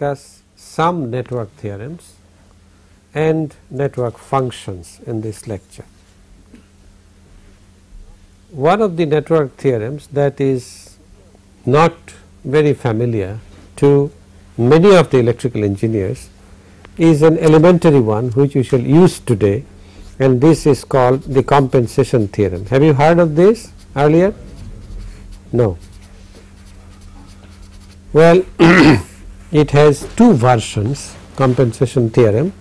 discuss some network theorems and network functions in this lecture. One of the network theorems that is not very familiar to many of the electrical engineers is an elementary one which we shall use today and this is called the compensation theorem. Have you heard of this earlier? No. Well, it has two versions compensation theorem.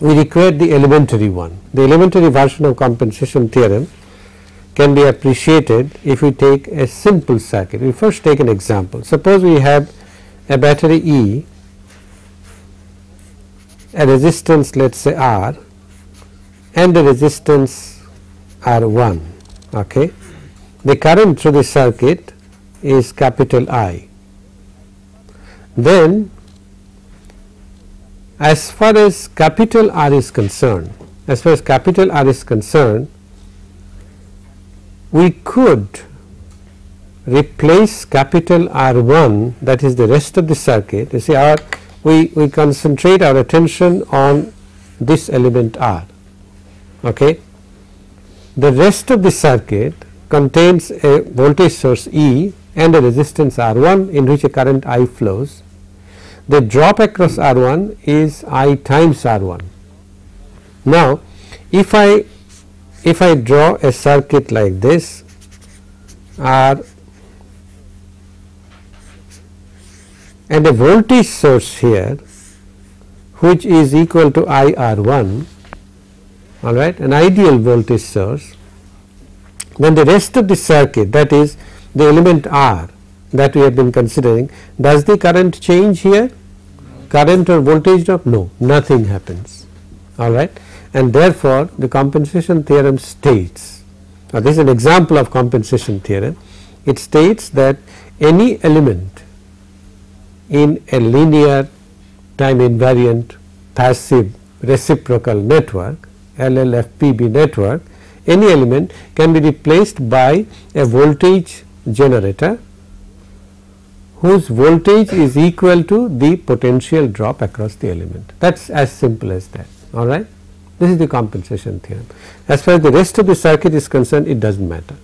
We require the elementary one. The elementary version of compensation theorem can be appreciated if we take a simple circuit. We first take an example. Suppose we have a battery E, a resistance let us say R and a resistance R1. Okay. The current through the circuit is capital I. Then as far as capital R is concerned, as far as capital R is concerned, we could replace capital R1 that is the rest of the circuit. You see our we, we concentrate our attention on this element R. Okay. The rest of the circuit contains a voltage source E and a resistance R1 in which a current I flows. The drop across R1 is I times R1. Now, if I if I draw a circuit like this R and a voltage source here which is equal to IR1 all right an ideal voltage source then the rest of the circuit that is the element R that we have been considering, does the current change here? Current or voltage drop? No, nothing happens. All right, and therefore the compensation theorem states. Now this is an example of compensation theorem. It states that any element in a linear time invariant passive reciprocal network LLFPB network any element can be replaced by a voltage generator whose voltage is equal to the potential drop across the element. That is as simple as that all right. This is the compensation theorem. As far as the rest of the circuit is concerned it does not matter.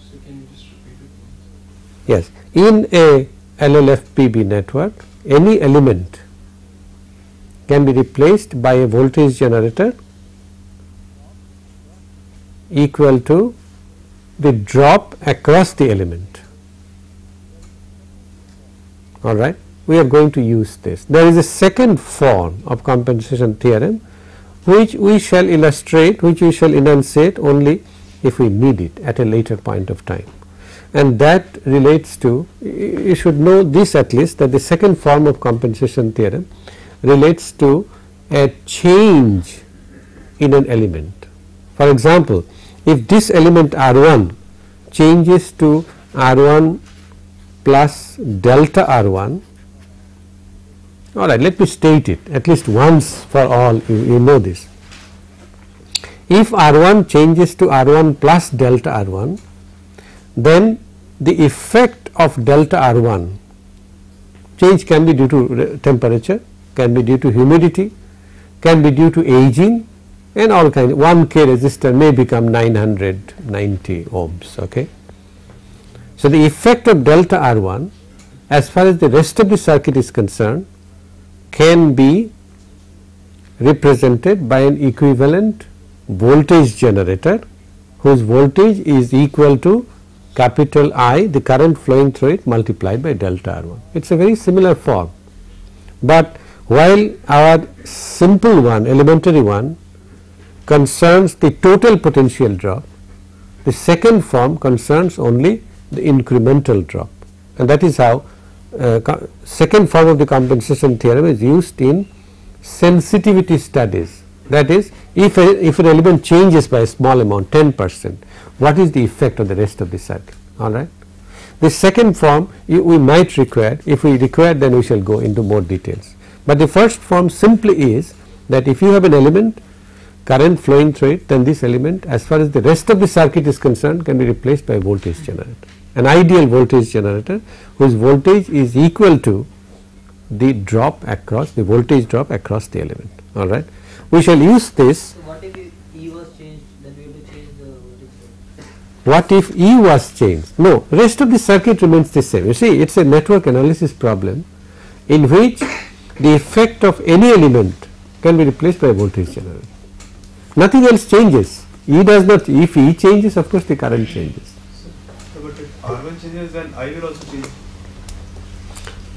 So can you just repeat it Yes, in a LLFPB network any element can be replaced by a voltage generator equal to the drop across the element. All right? We are going to use this. There is a second form of compensation theorem which we shall illustrate which we shall enunciate only if we need it at a later point of time. And that relates to you should know this at least that the second form of compensation theorem relates to a change in an element. For example if this element R1 changes to R1 plus delta R1 all right let me state it at least once for all you, you know this. If R1 changes to R1 plus delta R1 then the effect of delta R1 change can be due to temperature, can be due to humidity, can be due to aging and all kind 1 k resistor may become 990 ohms. Okay. So, the effect of delta R1 as far as the rest of the circuit is concerned can be represented by an equivalent voltage generator whose voltage is equal to capital I the current flowing through it multiplied by delta R1. It is a very similar form, but while our simple one elementary one concerns the total potential drop, the second form concerns only the incremental drop. And that is how uh, second form of the compensation theorem is used in sensitivity studies. That is if a, if an element changes by a small amount 10 percent what is the effect on the rest of the circuit? All right. The second form we might require if we require then we shall go into more details, but the first form simply is that if you have an element current flowing through it then this element as far as the rest of the circuit is concerned can be replaced by a voltage generator an ideal voltage generator whose voltage is equal to the drop across the voltage drop across the element all right. We shall use this So what if E was changed, then we have to change the voltage what if E was changed? No, rest of the circuit remains the same. You see, it is a network analysis problem in which the effect of any element can be replaced by a voltage generator. Nothing else changes. E does not, if E changes, of course, the current changes. So, but if R1 changes, then I will also change.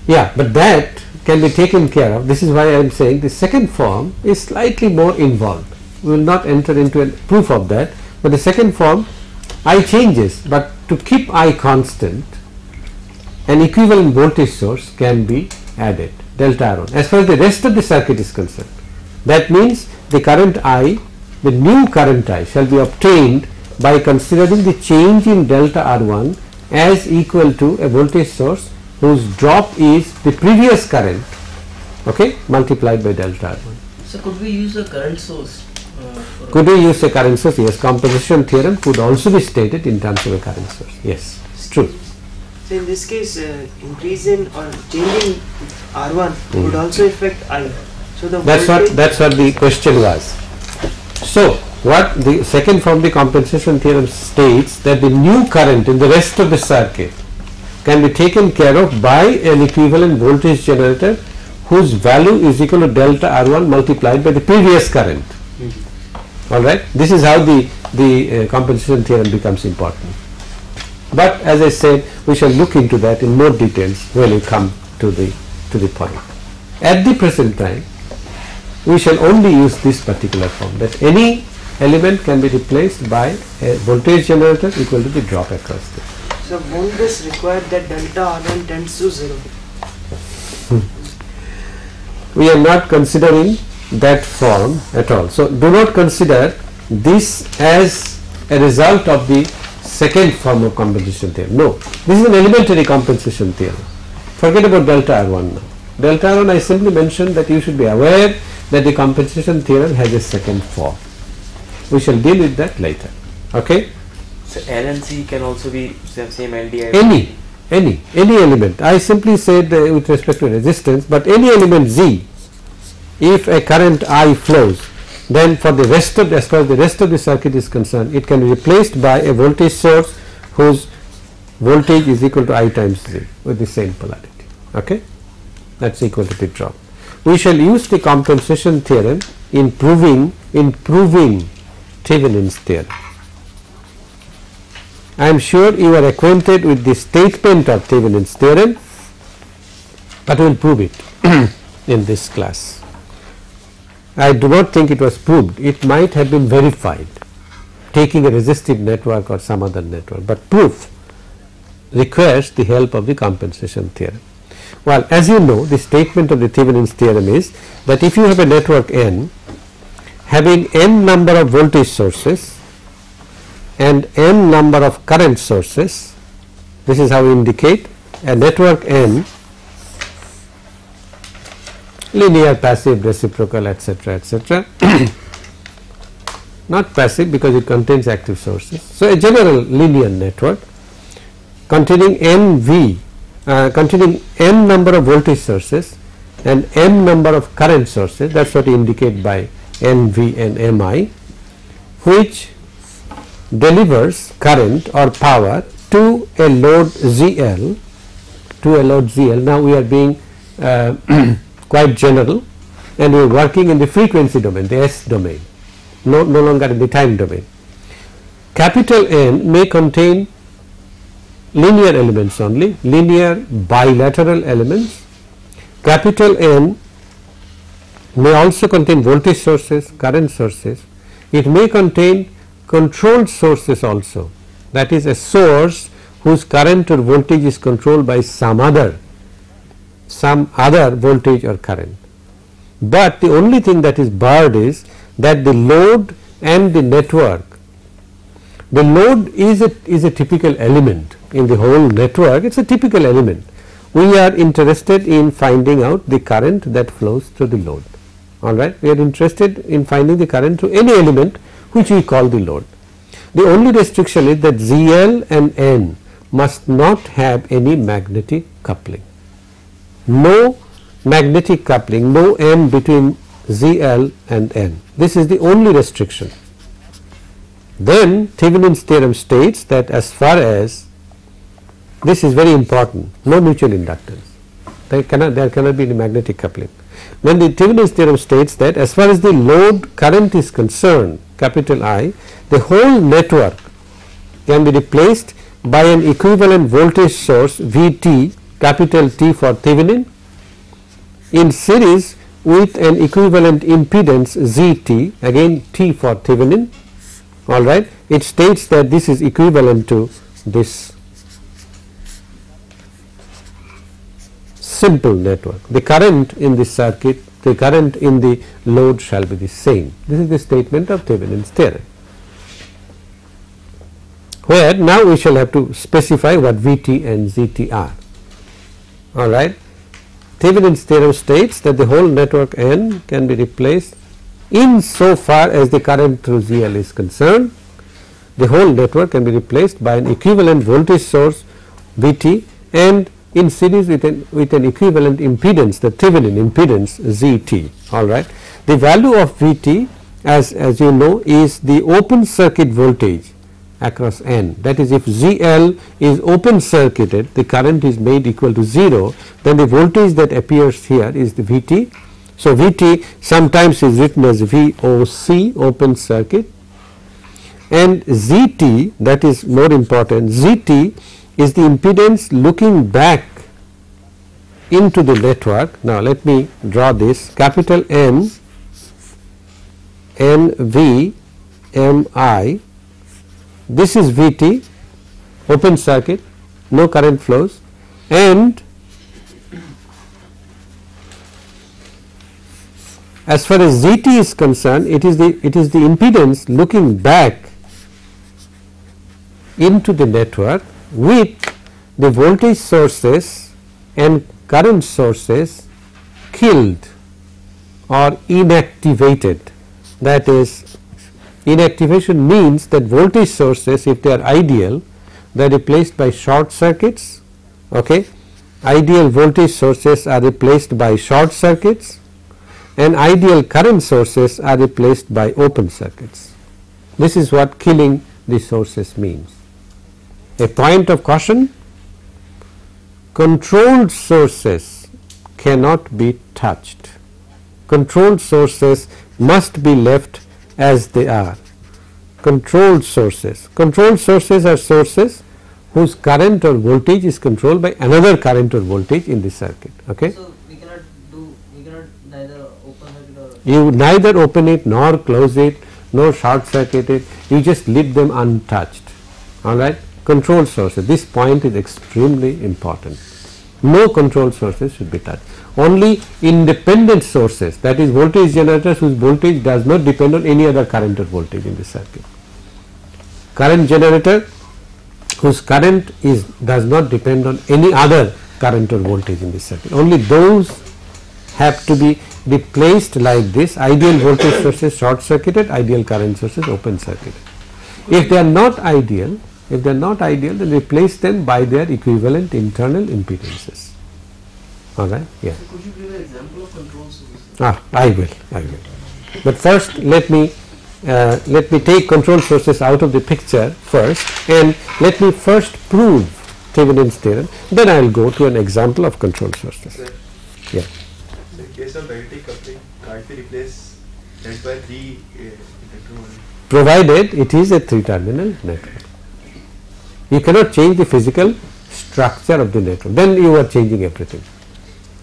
Yeah, but that can be taken care of. This is why I am saying the second form is slightly more involved. We will not enter into a proof of that, but the second form I changes, but to keep I constant, an equivalent voltage source can be added delta R1 as far as the rest of the circuit is concerned. That means the current I, the new current I shall be obtained by considering the change in delta R1 as equal to a voltage source whose drop is the previous current okay, multiplied by delta R1. So could we use a current source? Uh, Could we use a current source? Yes, compensation theorem could also be stated in terms of a current source. Yes, it's true. So in this case, uh, increase in or changing R1 Hmm. would also affect I. So the That's what that's what the question was. So what the second from the compensation theorem states that the new current in the rest of the circuit can be taken care of by an equivalent voltage generator whose value is equal to delta R1 multiplied by the previous current. All right. This is how the the uh, compensation theorem becomes important. But as I said, we shall look into that in more details when we come to the to the point. At the present time, we shall only use this particular form that any element can be replaced by a voltage generator equal to the drop across the. So won't this require that delta R1 tends to zero? Hmm. We are not considering that form at all. So do not consider this as a result of the second form of compensation theorem. No, this is an elementary compensation theorem. Forget about delta R1 now. Delta R1 I simply mentioned that you should be aware that the compensation theorem has a second form. We shall deal with that later. Okay? So L and C can also be the same LDI. Any, any, any element. I simply said uh, with respect to resistance, but any element Z, if a current I flows, then for the rest of the, as far as the rest of the circuit is concerned, it can be replaced by a voltage source whose voltage is equal to I times Z with the same polarity. Okay, that's equal to the drop. We shall use the compensation theorem in proving in proving Thevenin's theorem. I am sure you are acquainted with the statement of Thevenin's theorem, but we will prove it in this class. I do not think it was proved, it might have been verified taking a resistive network or some other network, but proof requires the help of the compensation theorem. Well, as you know, the statement of the Thevenin's theorem is that if you have a network N having n number of voltage sources and n number of current sources, this is how we indicate a network N linear, passive, reciprocal, etc., etc. Not passive because it contains active sources. So, a general linear network containing n v uh, containing n number of voltage sources and m number of current sources that is what we indicate by n v and m i which delivers current or power to a load ZL to a load ZL. Now we are being uh, quite general and we are working in the frequency domain, the S domain, no, no longer in the time domain. Capital N may contain linear elements only, linear bilateral elements. Capital N may also contain voltage sources, current sources. It may contain controlled sources also that is a source whose current or voltage is controlled by some other some other voltage or current. But the only thing that is barred is that the load and the network the load is a is a typical element in the whole network it is a typical element. We are interested in finding out the current that flows through the load alright. We are interested in finding the current through any element which we call the load. The only restriction is that ZL and N must not have any magnetic coupling. No magnetic coupling, no M between ZL and N. This is the only restriction. Then Thevenin's theorem states that as far as this is very important, no mutual inductance. There cannot there cannot be any magnetic coupling. When the Thevenin's theorem states that as far as the load current is concerned, capital I, the whole network can be replaced by an equivalent voltage source Vt capital T for Thevenin in series with an equivalent impedance Zt again T for Thevenin alright it states that this is equivalent to this simple network. The current in this circuit, the current in the load shall be the same. This is the statement of Thevenin's theorem. Where now we shall have to specify what Vt and Zt are. Alright. Thevenin's theorem states that the whole network N can be replaced in so far as the current through ZL is concerned. The whole network can be replaced by an equivalent voltage source Vt and in series with an, with an equivalent impedance the Thevenin impedance Zt alright. The value of Vt as, as you know is the open circuit voltage across N that is if ZL is open circuited the current is made equal to 0 then the voltage that appears here is the Vt. So, Vt sometimes is written as VOC open circuit and Zt that is more important Zt is the impedance looking back into the network. Now, let me draw this. Capital M N V M I. This is Vt open circuit no current flows. And as far as Zt is concerned it is the it is the impedance looking back into the network with the voltage sources and current sources killed or inactivated. That is inactivation means that voltage sources if they are ideal they are replaced by short circuits okay? Ideal voltage sources are replaced by short circuits and ideal current sources are replaced by open circuits. This is what killing the sources means a point of caution controlled sources cannot be touched. Controlled sources must be left as they are. Controlled sources. Controlled sources are sources whose current or voltage is controlled by another current or voltage in the circuit. Okay? So we cannot do, we cannot neither open circuit or. You neither open it nor close it nor short circuit it, you just leave them untouched. Alright? Control sources. This point is extremely important. No control sources should be touched. Only independent sources that is voltage generators whose voltage does not depend on any other current or voltage in the circuit. Current generator whose current is does not depend on any other current or voltage in the circuit. Only those have to be replaced like this ideal voltage sources short circuited, ideal current sources open circuited. If they are not ideal, if they are not ideal, then replace them by their equivalent internal impedances. All right? Yeah. So could you give an example of control source? Ah, I will. I will. But first, let me uh, let me take control sources out of the picture first, and let me first prove Thevenin's theorem. Then I will go to an example of control sources. Sir, Yeah. so in case of magnetic coupling, can't we replace that by three uh, inductor? Provided it is a three-terminal network. You cannot change the physical structure of the network. Then you are changing everything.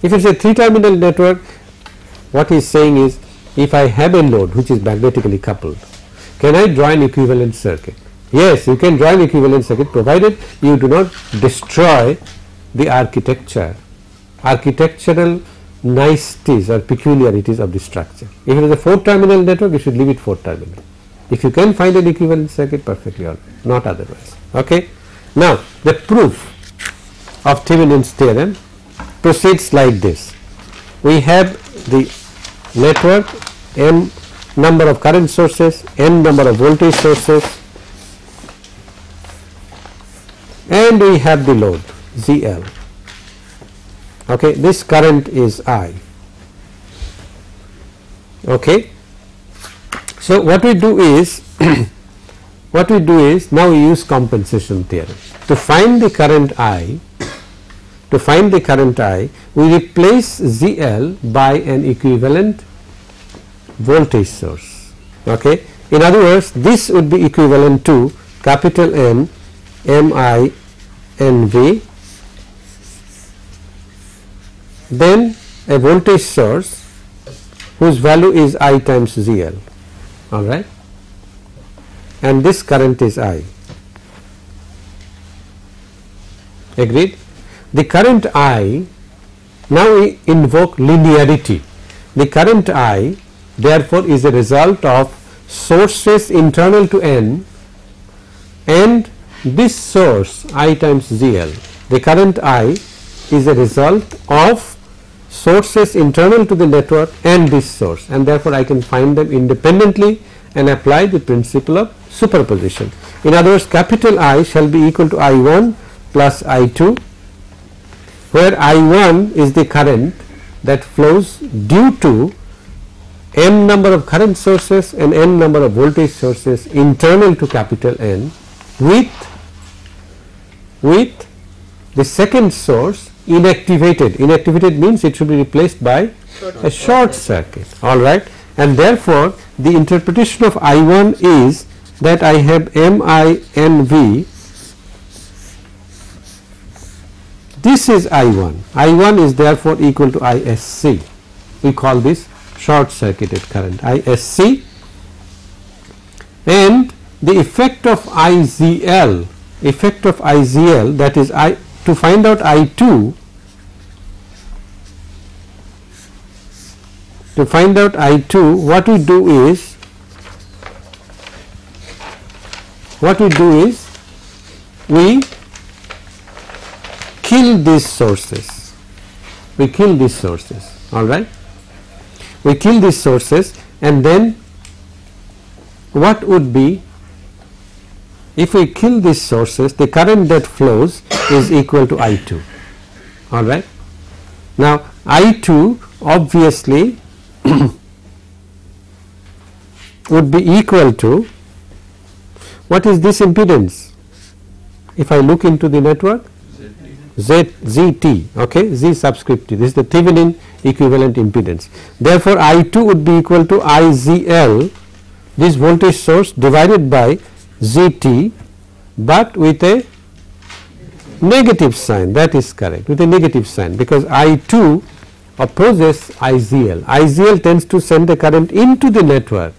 If it is a three-terminal network, what he is saying is, if I have a load which is magnetically coupled, can I draw an equivalent circuit? Yes, you can draw an equivalent circuit provided you do not destroy the architecture, architectural niceties or peculiarities of the structure. If it is a four terminal network, you should leave it four terminal. If you can find an equivalent circuit, perfectly all right, not otherwise. Okay. Now, the proof of Thevenin's theorem proceeds like this. We have the network n number of current sources, n number of voltage sources, and we have the load ZL. Okay, this current is I. Okay. So, what we do is what we do is now we use compensation theorem to find the current I to find the current I we replace ZL by an equivalent voltage source. Okay. In other words this would be equivalent to capital N M I N V then a voltage source whose value is I times ZL alright and this current is I. Agreed. The current I now we invoke linearity. The current I therefore is a result of sources internal to N and this source I times ZL. The current I is a result of sources internal to the network and this source. And therefore I can find them independently and apply the principle of superposition. In other words capital I shall be equal to I 1 plus I 2 where I 1 is the current that flows due to n number of current sources and n number of voltage sources internal to capital N with with the second source inactivated. Inactivated means it should be replaced by a short circuit. All right and therefore the interpretation of I1 is that I have MINV this is I1 I1 is therefore equal to ISC we call this short circuited current ISC and the effect of IZL effect of IZL that is I to find out I2 to find out I2 what we do is what we do is we kill these sources we kill these sources all right we kill these sources and then what would be if we kill these sources the current that flows is equal to I2 all right. Now I2 obviously would be equal to what is this impedance? If I look into the network Z ZT okay Z subscript T this is the Thevenin equivalent impedance. Therefore I2 would be equal to IZL this voltage source divided by ZT but with a negative sign that is correct with a negative sign because I2 opposes IZL. IZL tends to send the current into the network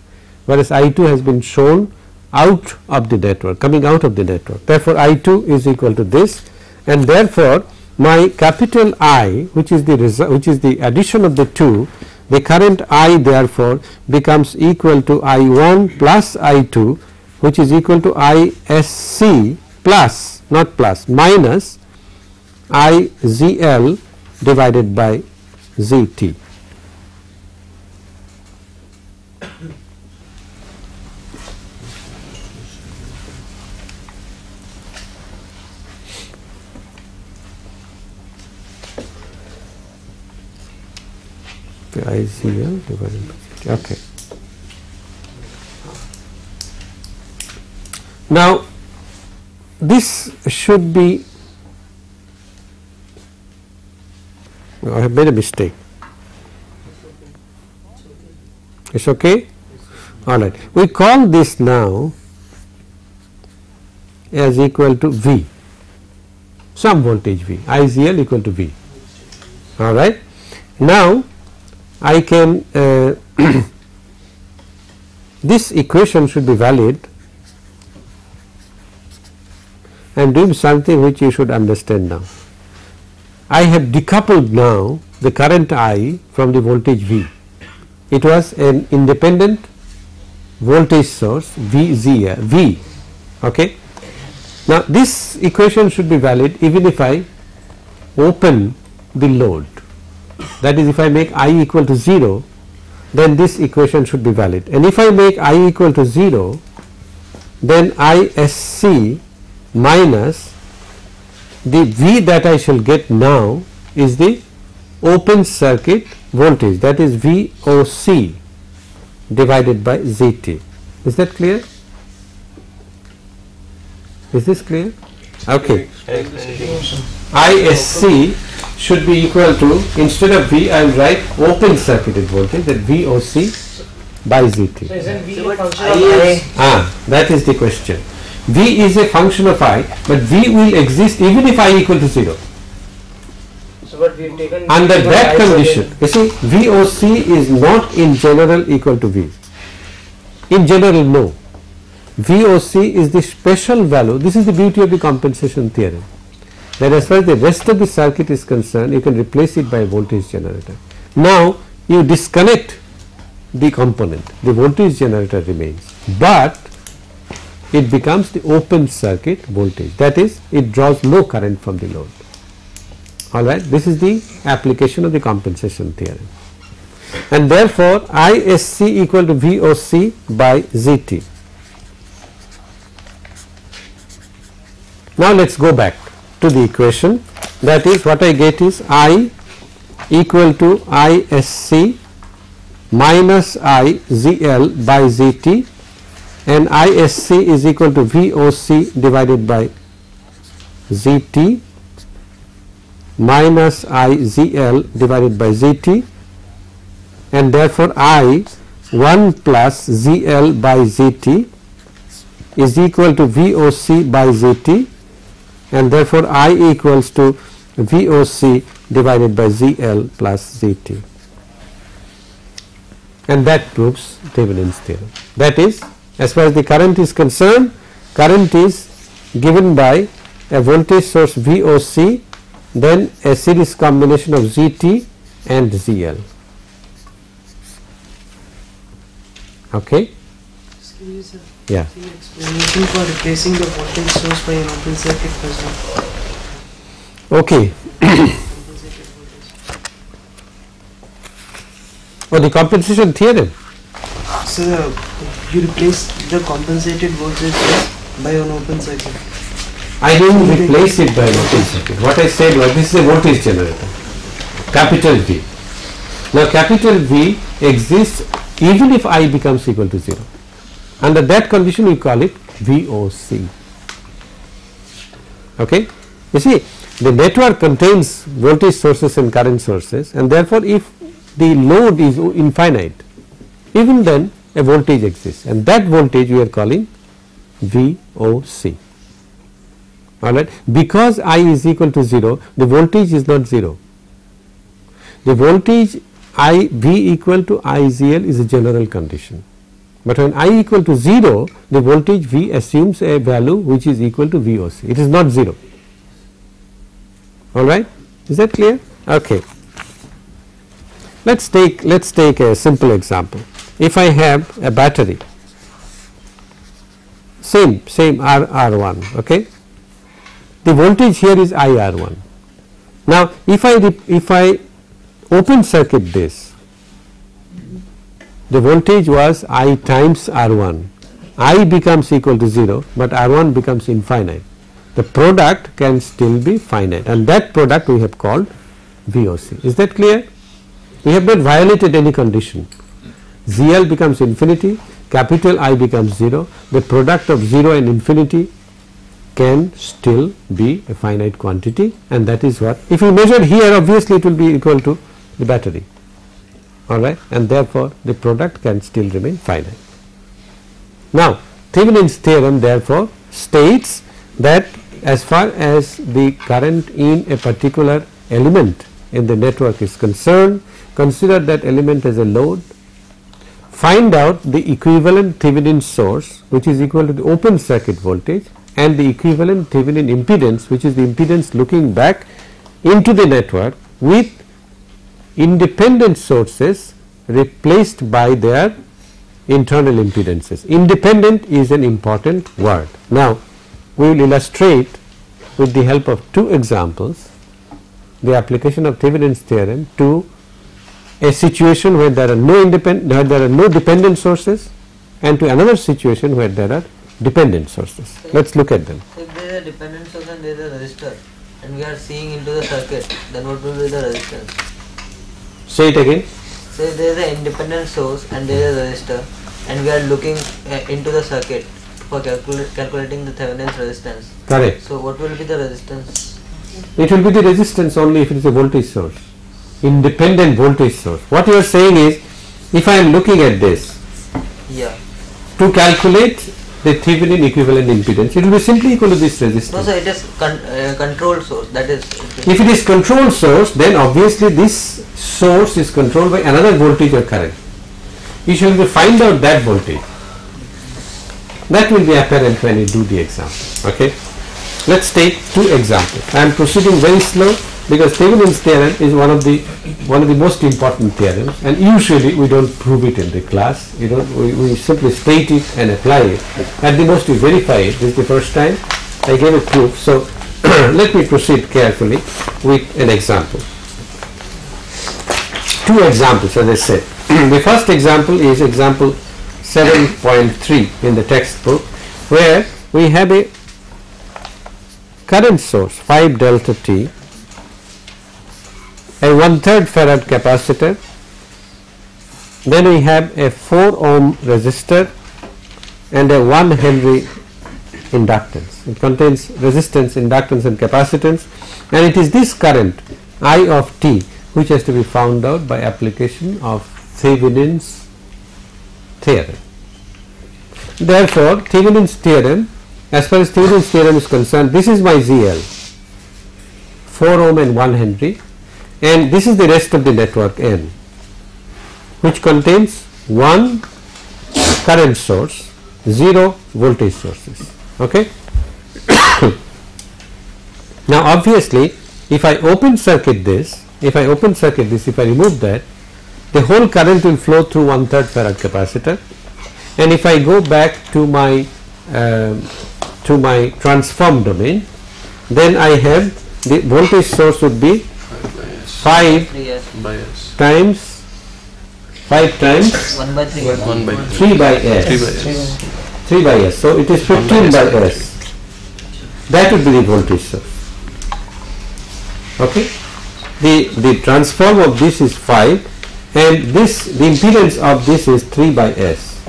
whereas I2 has been shown out of the network coming out of the network. Therefore, I2 is equal to this and therefore, my capital I which is the which is the addition of the two the current I therefore becomes equal to I1 plus I2 which is equal to ISC plus not plus minus IZL divided by ZT. IZL divided by Okay. Now, this should be I have made a mistake. It's okay? All right. We call this now as equal to V, some voltage V, IZL equal to V. All right. Now, I can uh, this equation should be valid and doing something which you should understand now. I have decoupled now the current I from the voltage V. It was an independent voltage source V Z V. Okay. Now this equation should be valid even if I open the load. That is if I make I equal to 0 then this equation should be valid and if I make I equal to 0 then ISC minus the V that I shall get now is the open circuit voltage that is VOC divided by ZT. Is that clear? Is this clear? Okay. ISC should be equal to instead of V I will write open circuited voltage that VOC by ZT. So isn't V So a function of I? Ah, that is the question. V is a function of I, but V will exist even if I equal to 0. So what we've taken. Under that condition, you see, VOC is not in general equal to V. In general, no. VOC is the special value. This is the beauty of the compensation theorem. That as far as the rest of the circuit is concerned, you can replace it by a voltage generator. Now, you disconnect the component, the voltage generator remains, but it becomes the open circuit voltage. That is, it draws no current from the load. Alright, this is the application of the compensation theorem. And therefore, ISC equal to VOC by ZT. Now let us go back to the equation that is what I get is I equal to ISC minus I ZL by ZT and ISC is equal to VOC divided by ZT minus IZL divided by ZT and therefore I 1 plus ZL by ZT is equal to VOC by ZT and therefore I equals to VOC divided by ZL plus ZT and that proves Thevenin's theorem. That is as far as the current is concerned current is given by a voltage source VOC then a series combination of ZT and ZL. Okay? Excuse me. Yeah. Explanation for replacing the voltage source by an open circuit first? Okay. For oh, the compensation theorem. So the, you replace the compensated voltage by an open circuit. I didn't replace it by an open circuit. What I said was this is a voltage generator, capital V. Now capital V exists even if I becomes equal to 0. Under that condition we call it VOC. Okay? You see the network contains voltage sources and current sources and therefore if the load is infinite even then a voltage exists and that voltage we are calling VOC alright? Because I is equal to 0 the voltage is not 0 the voltage I V equal to IZL is a general condition. But when I equal to 0 the voltage V assumes a value which is equal to VOC it is not 0 alright? Is that clear? Okay. Let's take let's take a simple example if I have a battery same same R R1 okay? The voltage here is IR1 now if I if I open circuit this the voltage was I times R1 I becomes equal to 0 but R1 becomes infinite. The product can still be finite and that product we have called VOC is that clear? We have not violated any condition ZL becomes infinity capital I becomes 0 the product of 0 and infinity can still be a finite quantity and that is what if you measure here obviously it will be equal to the battery. Alright and therefore the product can still remain finite. Now Thevenin's theorem therefore states that as far as the current in a particular element in the network is concerned consider that element as a load find out the equivalent Thevenin source which is equal to the open circuit voltage and the equivalent Thevenin impedance which is the impedance looking back into the network with independent sources replaced by their internal impedances. Independent is an important word. Now, we will illustrate with the help of two examples the application of Thevenin's theorem to a situation where there are no independent where there are no dependent sources and to another situation where there are dependent sources. Let us look at them. If there is a dependent source and there is a resistor, and we are seeing into the circuit, then what will be the resistance? Say it again. Say there is an independent source and there is a resistor, and we are looking uh, into the circuit for calcul- calculating the Thevenin's resistance. Correct. So what will be the resistance? It will be the resistance only if it is a voltage source, independent voltage source. What you are saying is, if I am looking at this Yeah. to calculate the Thevenin equivalent impedance, it will be simply equal to this resistance. No, so it is con- uh, controlled source. That is. If it is control source, then obviously this source is controlled by another voltage or current. You shall be find out that voltage. That will be apparent when you do the example. Okay. Let's take two examples. I am proceeding very slow because Thevenin's theorem is one of the one of the most important theorems, and usually we don't prove it in the class. You don't. We, we simply state it and apply it. At the most, we verify it. This is the first time I gave a proof. So let me proceed carefully with an example. Two examples, as I said. the first example is example 7.3 in the textbook, where we have a current source 5 delta t, a one third farad capacitor, then we have a 4 ohm resistor and a 1 Henry inductance. It contains resistance, inductance and capacitance and it is this current I of t which has to be found out by application of Thevenin's theorem. Therefore, Thevenin's theorem as far as Thevenin's theorem is concerned this is my ZL 4 ohm and 1 Henry and this is the rest of the network N which contains one current source, zero voltage sources. Okay. now obviously if I open circuit this, if I open circuit this, if I remove that, the whole current will flow through one third farad capacitor and if I go back to my um, to my transform domain then I have the voltage source would be 5 Three yes. Bias. times 5 times One by three. One by 3 by s. three bias. 3 by s. So it is 15 by s. That would be the voltage source. Okay. The the transform of this is 5 and this the impedance of this is 3 by s.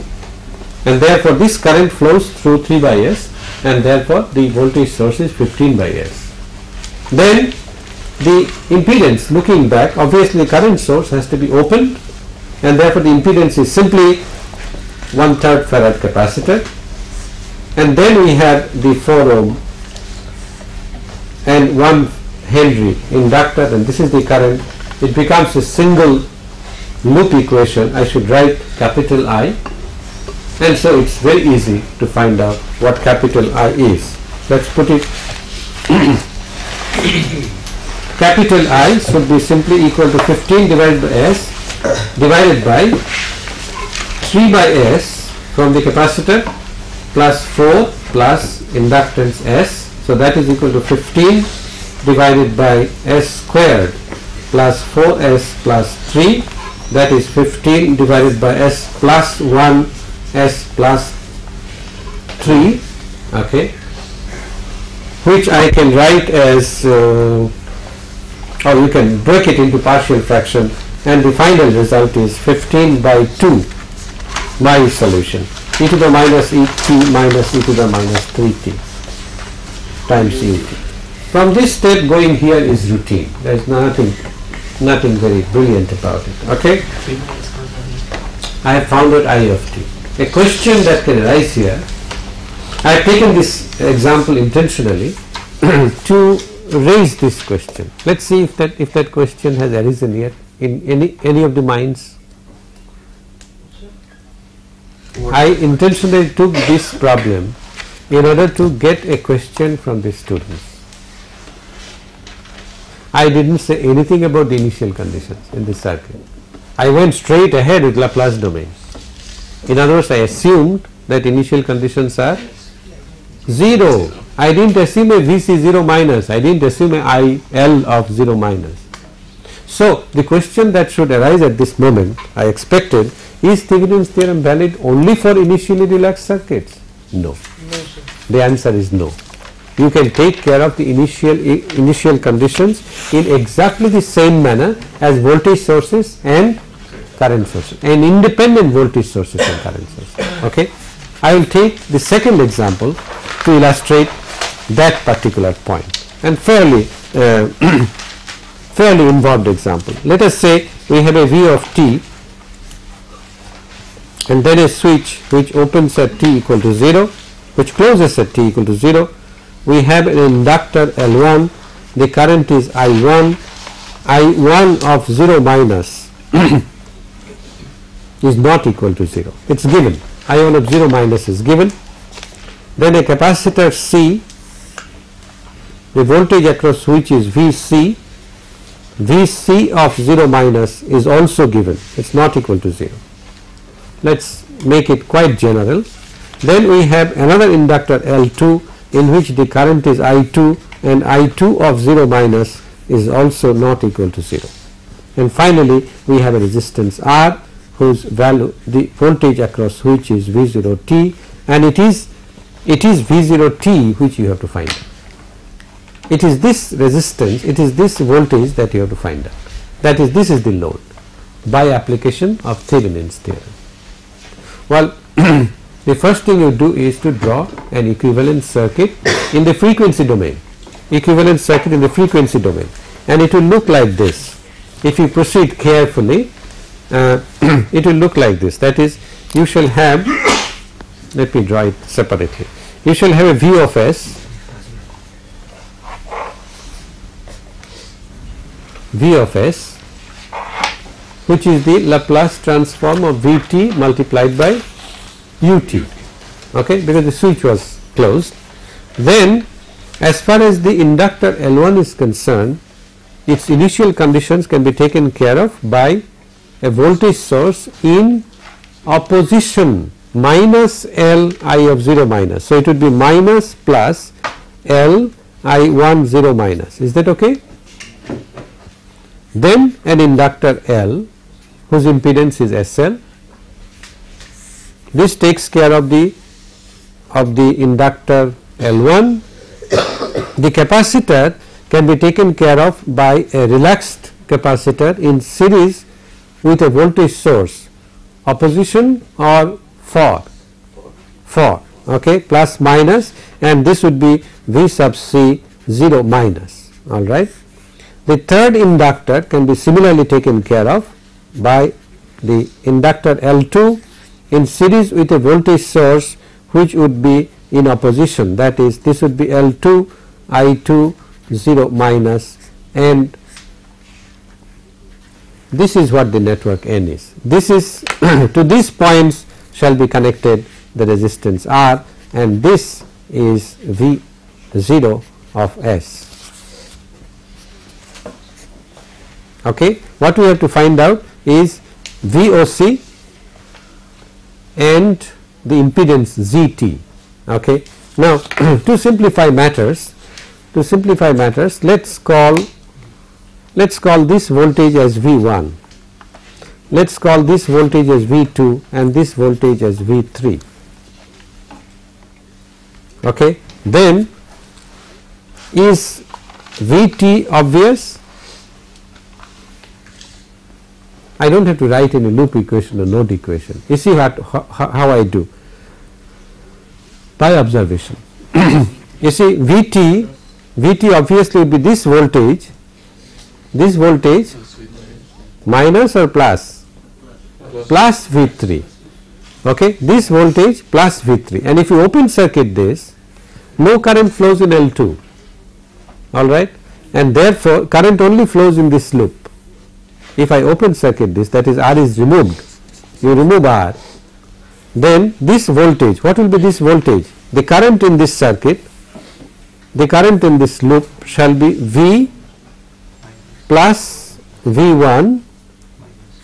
And therefore this current flows through 3 by s and therefore the voltage source is 15 by s. Then the impedance looking back obviously the current source has to be opened and therefore the impedance is simply one third farad capacitor. And then we have the 4 ohm and 1 Henry inductor and this is the current. It becomes a single loop equation. I should write capital I. And so it's very easy to find out what capital I is. Let's put it capital I should be simply equal to 15 divided by S divided by 3 by S from the capacitor plus 4 plus inductance S. So that is equal to 15 divided by S squared plus 4S plus 3 that is 15 divided by S plus 1 S plus 3 okay. Which I can write as uh, or you can break it into partial fraction and the final result is 15 by 2 my solution e to the minus e t minus e to the minus 3t times e t. From this step going here is routine. There is nothing nothing very brilliant about it. Okay? I have found out I of t. A question that can arise here, I have taken this example intentionally to raise this question. Let's see if that if that question has arisen here in any any of the minds. I intentionally took this problem in order to get a question from the students. I didn't say anything about the initial conditions in this circuit. I went straight ahead with Laplace domains. In other words, I assumed that initial conditions are 0. I didn't assume a VC 0 minus, I didn't assume a IL of 0 minus. So, the question that should arise at this moment, I expected, is Thevenin's theorem valid only for initially relaxed circuits? No. No, sir. The answer is no. you can take care of the initial initial conditions in exactly the same manner as voltage sources and current sources and independent voltage sources and current sources. Okay. I will take the second example to illustrate that particular point. And fairly uh, fairly involved example. Let us say we have a V of t and then a switch which opens at t equal to 0 which closes at t equal to 0 we have an inductor L1 the current is I1 I1 of 0 minus is not equal to 0 it is given I1 of 0 minus is given. Then a capacitor C the voltage across which is Vc Vc of 0 minus is also given. It is not equal to 0 let us make it quite general. Then we have another inductor L2 in which the current is I2 and I2 of 0 minus is also not equal to 0 and finally we have a resistance R whose value the voltage across which is V0t and it is it is V0t which you have to find it is this resistance it is this voltage that you have to find out. That is this is the load by application of Thevenin's theorem. Well the first thing you do is to draw an equivalent circuit in the frequency domain equivalent circuit in the frequency domain. And it will look like this. If you proceed carefully uh, it will look like this. That is you shall have let me draw it separately. You shall have a v of s v of s which is the Laplace transform of Vt multiplied by ut okay because the switch was closed then as far as the inductor L1 is concerned its initial conditions can be taken care of by a voltage source in opposition minus L I of 0 minus. So, it would be minus plus L I 1 0 minus is that okay? Then an inductor L whose impedance is SL. This takes care of the of the inductor L1. the capacitor can be taken care of by a relaxed capacitor in series with a voltage source opposition or for for okay plus minus and this would be V sub c 0 minus all right. The third inductor can be similarly taken care of by the inductor L2 in series with a voltage source which would be in opposition that is this would be L2 I2 0 minus and this is what the network N is. This is to these points shall be connected the resistance R and this is V 0 of S. Okay. What we have to find out is VOC and the impedance ZT. Okay. Now, to simplify matters, to simplify matters, let us call let us call this voltage as V1, let us call this voltage as V2 and this voltage as V3. Okay. Then is Vt obvious? I do not have to write any loop equation or node equation. You see what how, how I do? By observation. you see Vt, Vt obviously will be this voltage, this voltage minus or plus? Plus V3 okay this voltage plus V3 and if you open circuit this no current flows in L2 all right? And therefore current only flows in this loop if I open circuit this that is R is removed, you remove R, then this voltage, what will be this voltage? The current in this circuit, the current in this loop shall be V plus V1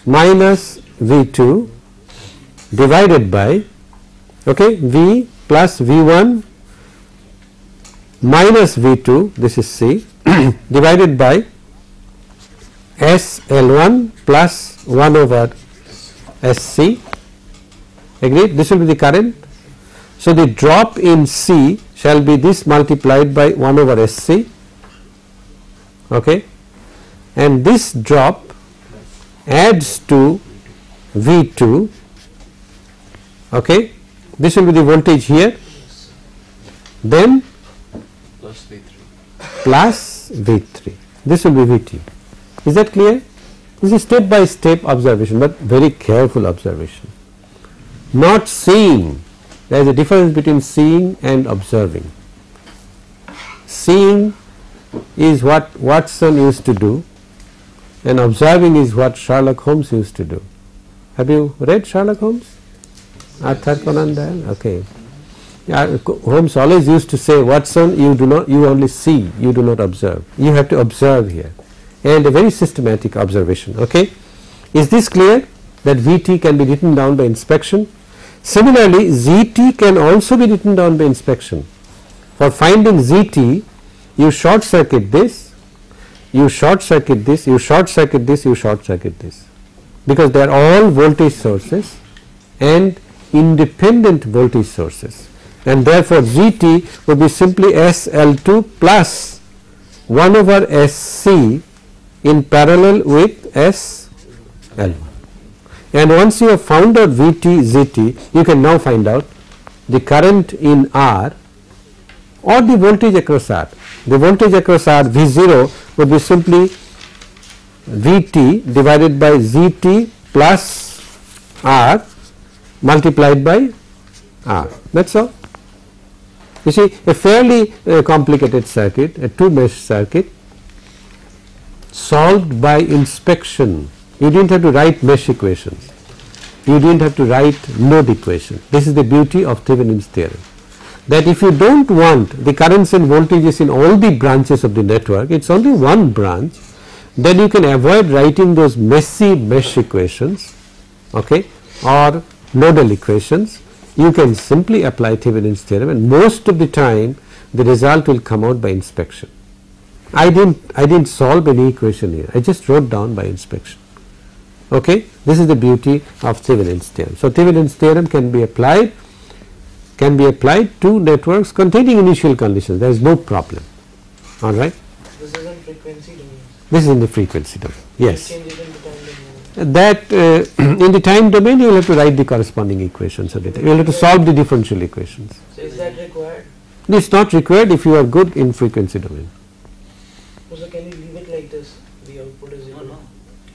minus V2 divided by okay, V plus V1 minus V2 this is C divided by S L1 plus 1 over SC agreed? This will be the current. So, the drop in C shall be this multiplied by 1 over SC okay? And this drop adds to V2 okay? This will be the voltage here. Then Plus V3. plus V3 this will be VT is that clear? This is step by step observation but very careful observation. Not seeing. There is a difference between seeing and observing. Seeing is what Watson used to do and observing is what Sherlock Holmes used to do. Have you read Sherlock Holmes? Arthur Conan Doyle? Okay. Holmes always used to say Watson you do not you only see you do not observe. You have to observe here and a very systematic observation okay? Is this clear that VT can be written down by inspection? Similarly ZT can also be written down by inspection. For finding ZT you short circuit this you short circuit this you short circuit this you short circuit this. Because they are all voltage sources and independent voltage sources. And therefore GT would be simply SL2 plus 1 over SC in parallel with SL1 and once you have found out V t Z t you can now find out the current in R or the voltage across R. The voltage across R V0 would be simply Vt divided by Zt plus R multiplied by R that is all. You see a fairly uh, complicated circuit a two mesh circuit solved by inspection. You did not have to write mesh equations. You did not have to write node equation. This is the beauty of Thevenin's theorem. That if you do not want the currents and voltages in all the branches of the network it is only one branch then you can avoid writing those messy mesh equations okay or nodal equations. You can simply apply Thevenin's theorem and most of the time the result will come out by inspection. I didn't I didn't solve any equation here I just wrote down by inspection okay this is the beauty of Thevenin's theorem. So Thevenin's theorem can be applied can be applied to networks containing initial conditions there is no problem alright. This is in frequency domain. This is in the frequency domain yes. In the time domain. that uh, in the time domain you will have to write the corresponding equations. You will have to solve the differential equations. So is that required? It is not required if you are good in frequency domain. So can you leave it like this? The output is equal.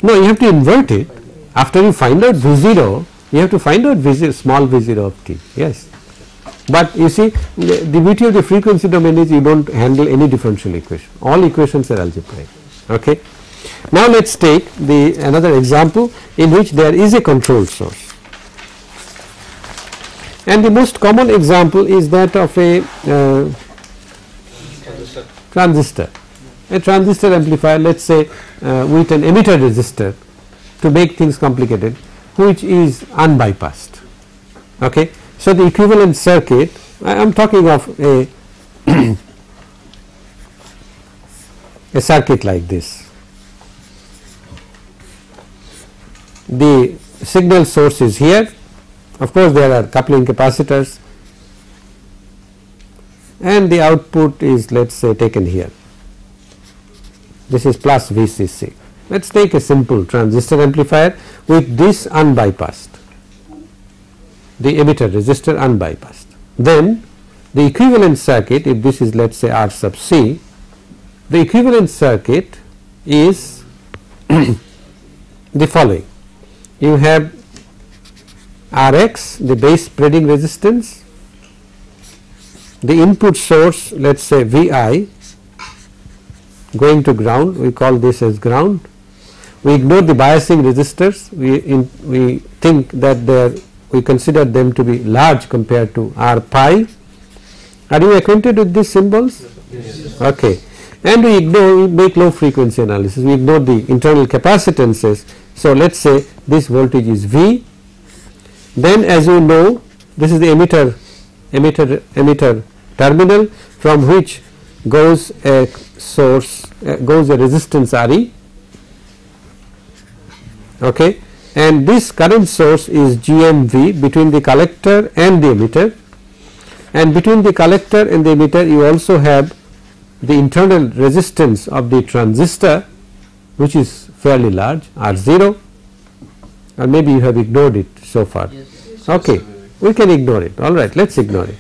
No, you have to invert it. After you find out V0, you have to find out V0, small V0 of t. Yes. But you see, the, the beauty of the frequency domain is you do not handle any differential equation. All equations are algebraic. Okay. Now let us take the another example in which there is a control source. And the most common example is that of a uh, transistor. A transistor amplifier let us say uh, with an emitter resistor to make things complicated which is unbypassed. Okay. So, the equivalent circuit I am talking of a a circuit like this. The signal source is here of course, there are coupling capacitors and the output is let us say taken here. This is plus VCC. Let us take a simple transistor amplifier with this unbypassed, the emitter resistor unbypassed. Then the equivalent circuit if this is let us say R sub C, the equivalent circuit is the following. You have Rx the base spreading resistance, the input source let us say Vi going to ground we call this as ground. We ignore the biasing resistors we, in, we think that they are we consider them to be large compared to R pi. Are you acquainted with these symbols? Yes. Okay. And we ignore we make low frequency analysis we ignore the internal capacitances. So, let us say this voltage is V then as you know this is the emitter emitter emitter terminal from which goes a source uh, goes a resistance Re okay? And this current source is GMV between the collector and the emitter. And between the collector and the emitter you also have the internal resistance of the transistor which is fairly large R 0 or maybe you have ignored it so far. Okay, we can ignore it. Alright let us ignore it.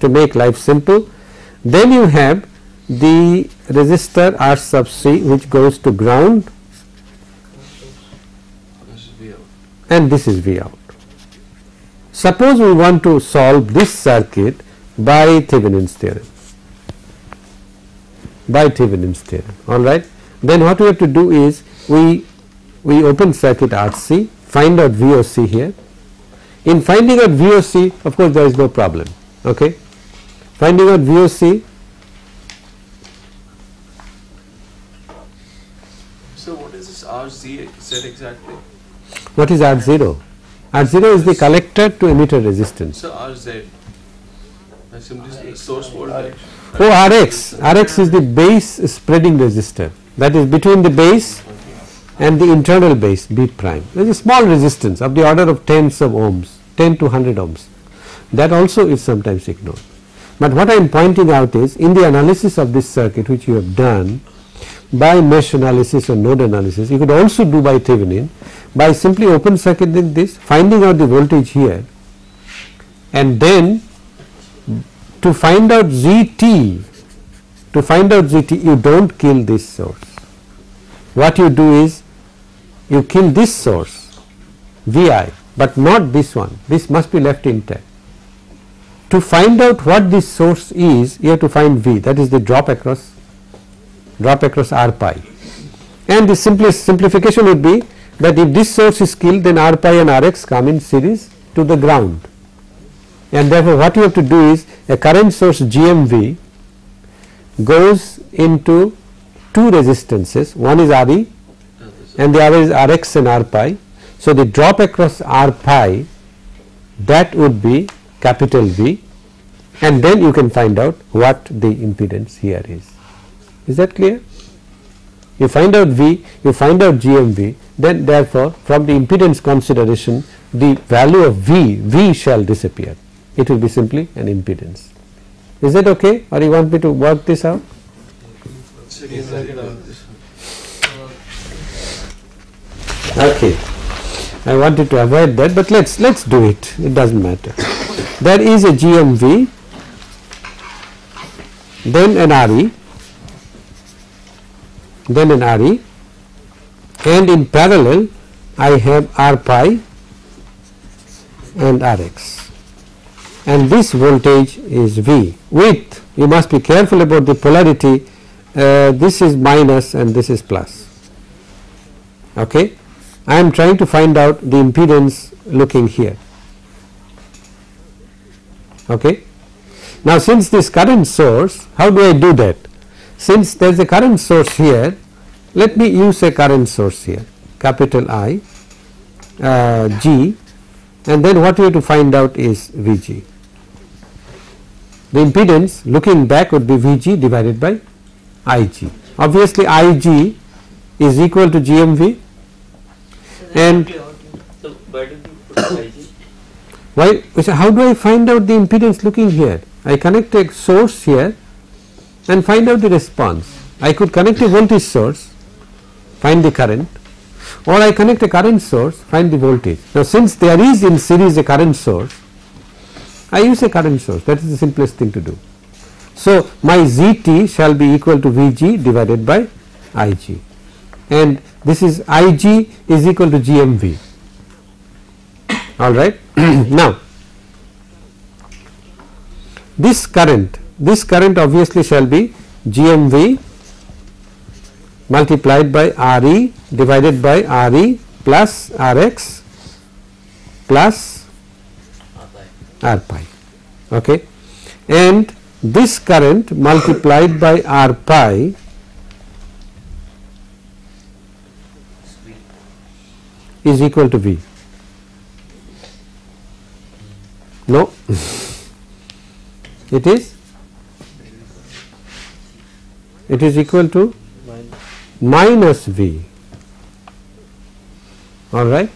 To make life simple. Then you have the resistor R sub C which goes to ground This is V out. and this is V out. Suppose we want to solve this circuit by Thevenin's theorem, by Thevenin's theorem, all right. Then what we have to do is we we open circuit RC, find out VOC here. In finding out VOC, of course, there is no problem. Okay, finding out VOC, So what is this RZ Z exactly? what is R zero? R zero is the collector to emitter resistance. So RZ. I simply s- source voltage. Oh, Rx, Rx is the base spreading resistor that is between the base and the internal base B prime. There is a small resistance of the order of tens of ohms, 10 to 100 ohms. That also is sometimes ignored. But what I am pointing out is in the analysis of this circuit which you have done by mesh analysis or node analysis, you could also do by Thevenin by simply open circuiting this, finding out the voltage here and then to find out ZT, to find out ZT you do not kill this source. What you do is you kill this source Vi but not this one, this must be left intact. To find out what this source is you have to find V that is the drop across drop across R pi. And the simplest simplification would be that if this source is killed then R pi and Rx come in series to the ground. And therefore what you have to do is a current source GMV goes into two resistances. One is RE and the other is Rx and R pi. So, the drop across R pi that would be capital V and then you can find out what the impedance here is. Is that clear? You find out V, you find out GMV then therefore from the impedance consideration the value of V, V shall disappear it will be simply an impedance. Is that okay or you want me to work this out? Okay. I wanted to avoid that but let's let's do it it does not matter. There is a GMV then an RE then an RE and in parallel I have R pi and Rx and this voltage is V. With you must be careful about the polarity. Uh, this is minus and this is plus. Okay? I am trying to find out the impedance looking here okay now since this current source how do I do that since there is a current source here let me use a current source here capital I uh, G and then what we have to find out is Vg. The impedance looking back would be Vg divided by Ig. Obviously Ig is equal to GMV and So where do you put IG? Why how do I find out the impedance looking here? I connect a source here and find out the response. I could connect a voltage source, find the current or I connect a current source, find the voltage. Now since there is in series a current source, I use a current source that is the simplest thing to do. So my ZT shall be equal to Vg divided by Ig and this is Ig is equal to GMV alright. now this current this current obviously shall be GMV multiplied by RE divided by RE plus Rx plus R pi. Okay? And this current multiplied by R pi is equal to V no it is it is equal to minus V all right.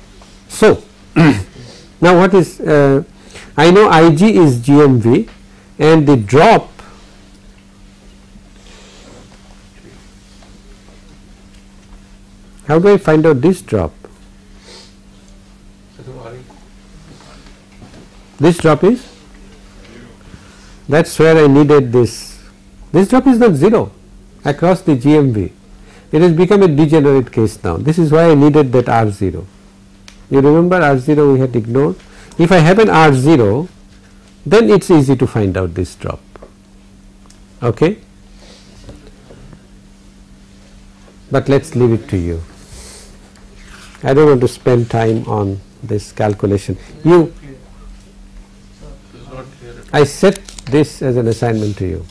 So, now what is uh, I know Ig is GMV and the drop how do I find out this drop? This drop is that is where I needed this. This drop is not 0 across the GMV. It has become a degenerate case now. This is why I needed that R0. You remember R0 we had ignored. If I have an R0 then it is easy to find out this drop. Okay? But let us leave it to you. I do not want to spend time on this calculation. You, I set this as an assignment to you.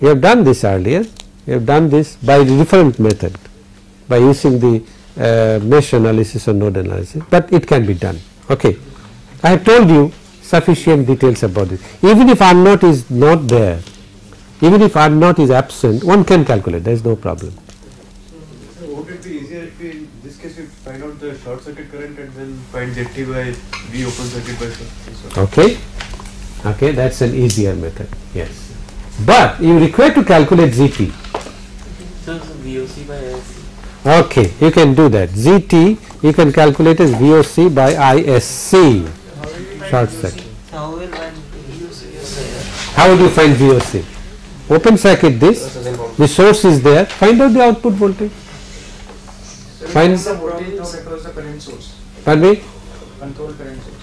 You have done this earlier, you have done this by a different method, by using the uh, mesh analysis or node analysis, but it can be done. Okay. I have told you sufficient details about it. Even if R naught is not there, even if R naught is absent, one can calculate, there is no problem. Would it be easier if we, in this case, we find out the short circuit current and then find ZT by V open circuit by short? circuit? Okay, okay, that is an easier method, yes. But you require to calculate ZT. So, so VOC by ISC. Okay, you can do that. ZT you can calculate as VOC by ISC, short circuit. How will How would you find VOC? Open circuit this, the source is there, find out the output voltage. Find, the voltage across the current source, pardon me, control current source.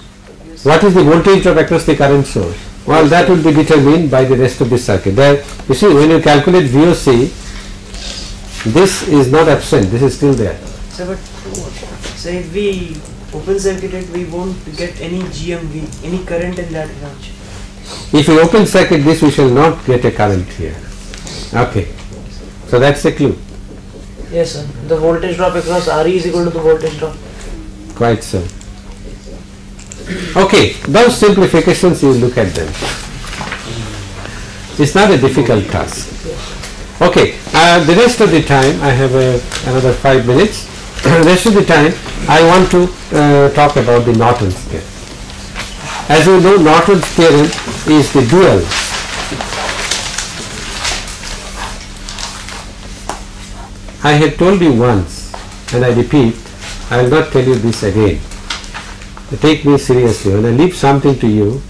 What is the voltage drop across the current source? Well, that will be determined by the rest of the circuit. There, you see, when you calculate VOC, this is not absent, this is still there. So, but say if we open circuit it, we won't get any GMV, any current in that branch. If we open circuit this, we shall not get a current here. Okay. So that's the clue. Yes, sir. The voltage drop across RE is equal to the voltage drop. Quite so. Okay, those simplifications you look at them. It's not a difficult task. Okay, uh, the rest of the time, I have uh, another five minutes. The rest of the time, I want to uh, talk about the Norton's theorem. As you know, Norton's theorem is the dual I had told you once and I repeat, I will not tell you this again. Take me seriously. When I leave something to you,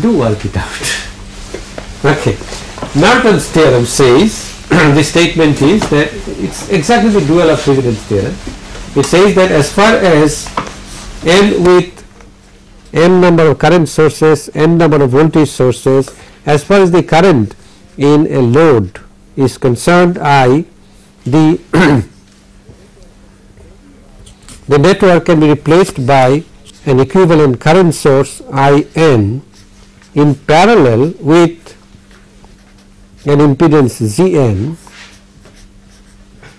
do work it out. okay. Norton's theorem says, the statement is that it's exactly the dual of Thevenin's theorem. It says that as far as n with n number of current sources, n number of voltage sources, as far as the current in a load is concerned, I the the network can be replaced by an equivalent current source I n in parallel with an impedance Z n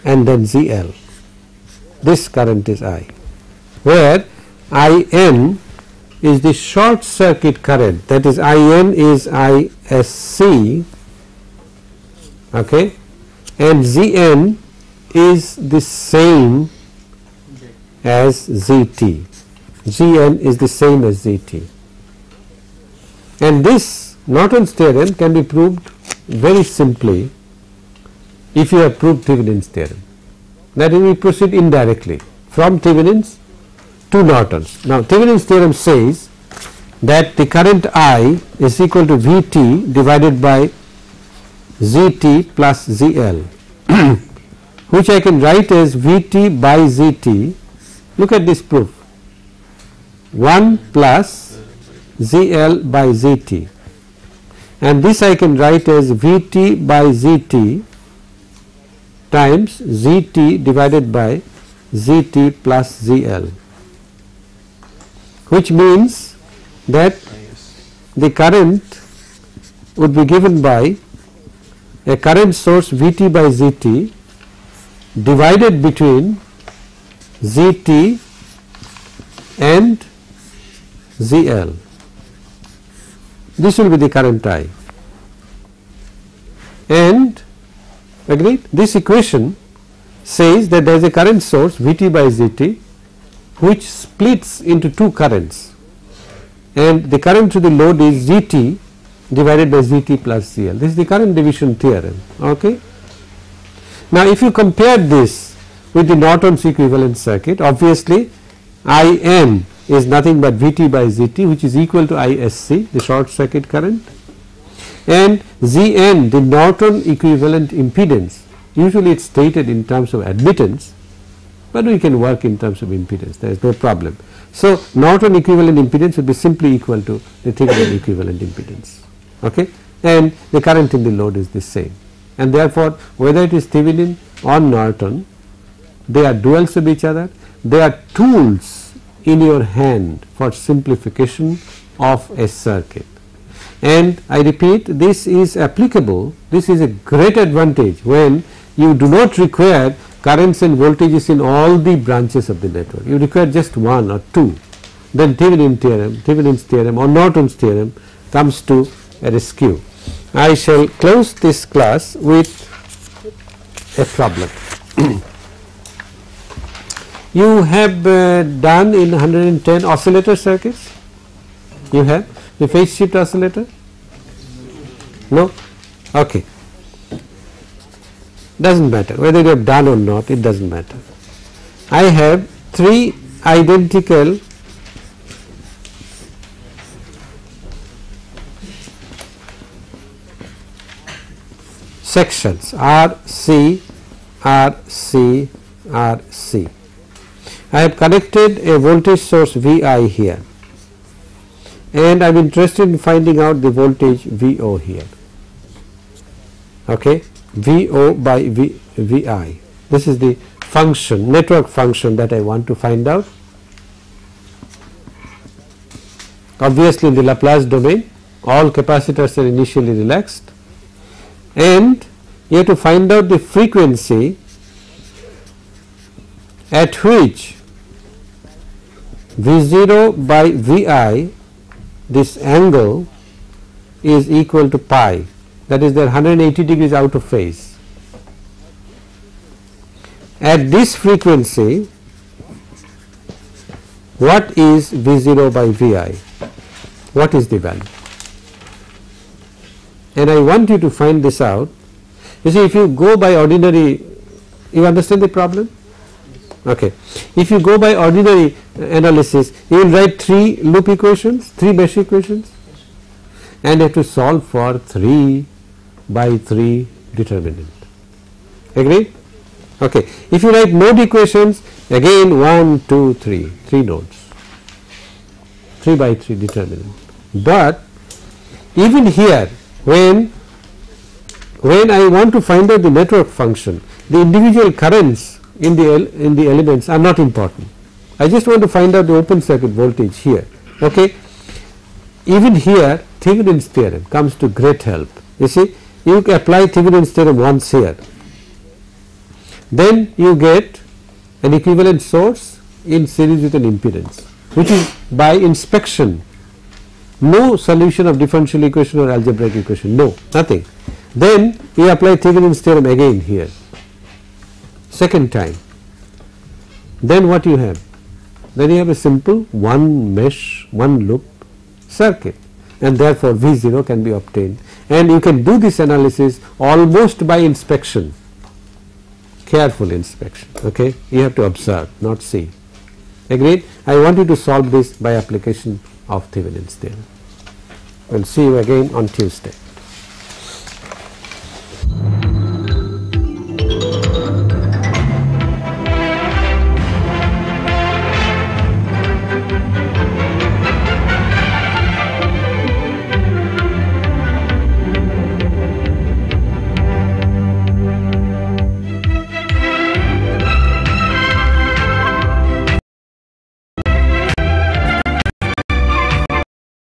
and then Z L. This current is I, where I n is the short circuit current that is I n is I S C okay, and Zn is the same as Zt. Gn is the same as Zt. And this Norton's theorem can be proved very simply if you have proved Thevenin's theorem. That is, we proceed indirectly from Thevenin's to Norton's. Now, Thevenin's theorem says that the current I is equal to Vt divided by Zt plus Zl which I can write as Vt by Zt. Look at this proof 1 plus Zl by Zt and this I can write as Vt by Zt times Zt divided by Zt plus Zl which means that the current would be given by a current source Vt by Zt divided between Zt and Zl. This will be the current I. And agreed this equation says that there is a current source Vt by Zt which splits into two currents and the current through the load is Gt divided by Zt plus CL. This is the current division theorem. Okay. Now, if you compare this with the Norton's equivalent circuit, obviously I n is nothing but Vt by Zt which is equal to Isc the short circuit current. And Zn the Norton equivalent impedance. Usually it is stated in terms of admittance, but we can work in terms of impedance. There is no problem. So, Norton equivalent impedance would be simply equal to the Thevenin equivalent impedance. Okay? And the current in the load is the same. And therefore, whether it is Thevenin or Norton they are duals of each other. They are tools in your hand for simplification of a circuit and I repeat this is applicable this is a great advantage when you do not require currents and voltages in all the branches of the network you require just one or two then Thevenin theorem Thevenin's theorem or Norton's theorem comes to a rescue. I shall close this class with a problem. you have uh, done in 110 oscillator circuits? You have? The phase shift oscillator? No? Okay. Does not matter whether you have done or not it does not matter. I have three identical sections R C R C R C. I have connected a voltage source V i here and I am interested in finding out the voltage V o here. Okay. V o by Vi. This is the function network function that I want to find out. Obviously, in the Laplace domain all capacitors are initially relaxed and you have to find out the frequency at which V0 by Vi this angle is equal to pi that is there 180 degrees out of phase. At this frequency what is V0 by Vi? What is the value? And I want you to find this out. You see if you go by ordinary, you understand the problem? Okay. If you go by ordinary analysis, you will write three loop equations, three mesh equations and have to solve for 3 by 3 determinant. Agree? Okay. If you write node equations, again 1, 2, 3, 3 nodes, 3 by 3 determinant. But even here when when I want to find out the network function, the individual currents in the in the elements are not important. I just want to find out the open circuit voltage here. Okay. Even here Thevenin's theorem comes to great help. You see you apply Thevenin's theorem once here, then you get an equivalent source in series with an impedance which is by inspection no solution of differential equation or algebraic equation no nothing then we apply Thevenin's theorem again here second time. Then what you have? Then you have a simple one mesh one loop circuit. And therefore V0 can be obtained. And you can do this analysis almost by inspection. Careful inspection okay? You have to observe not see. Agreed? I want you to solve this by application of Thevenin's theorem. We will see you again on Tuesday.